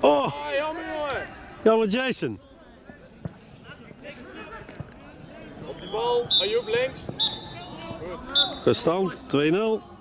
Oh! Jammer Jason. Op de bal, Ajoep links. gestand, 2-0.